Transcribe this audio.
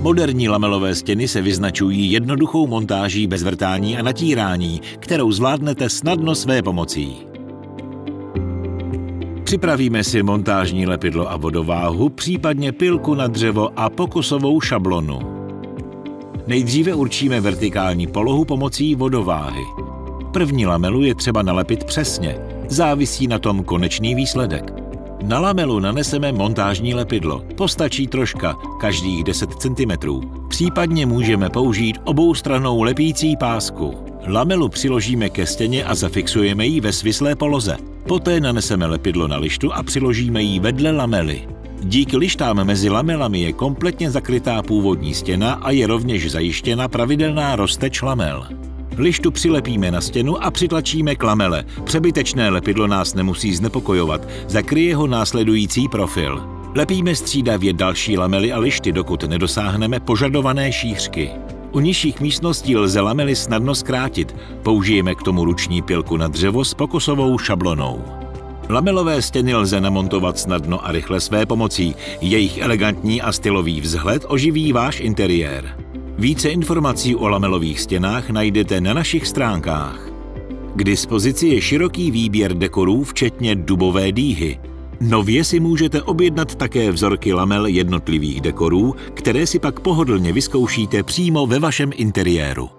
Moderní lamelové stěny se vyznačují jednoduchou montáží bez vrtání a natírání, kterou zvládnete snadno své pomocí. Připravíme si montážní lepidlo a vodováhu, případně pilku na dřevo a pokusovou šablonu. Nejdříve určíme vertikální polohu pomocí vodováhy. První lamelu je třeba nalepit přesně, závisí na tom konečný výsledek. Na lamelu naneseme montážní lepidlo. Postačí troška, každých 10 cm. Případně můžeme použít oboustranou lepící pásku. Lamelu přiložíme ke stěně a zafixujeme ji ve svislé poloze. Poté naneseme lepidlo na lištu a přiložíme ji vedle lamely. Díky lištám mezi lamelami je kompletně zakrytá původní stěna a je rovněž zajištěna pravidelná rozteč lamel. Lištu přilepíme na stěnu a přitlačíme k lamele. Přebytečné lepidlo nás nemusí znepokojovat, zakryje ho následující profil. Lepíme střídavě další lamely a lišty, dokud nedosáhneme požadované šířky. U nižších místností lze lamely snadno zkrátit. Použijeme k tomu ruční pilku na dřevo s pokosovou šablonou. Lamelové stěny lze namontovat snadno a rychle své pomocí. Jejich elegantní a stylový vzhled oživí váš interiér. Více informací o lamelových stěnách najdete na našich stránkách. K dispozici je široký výběr dekorů, včetně dubové dýhy. Nově si můžete objednat také vzorky lamel jednotlivých dekorů, které si pak pohodlně vyzkoušíte přímo ve vašem interiéru.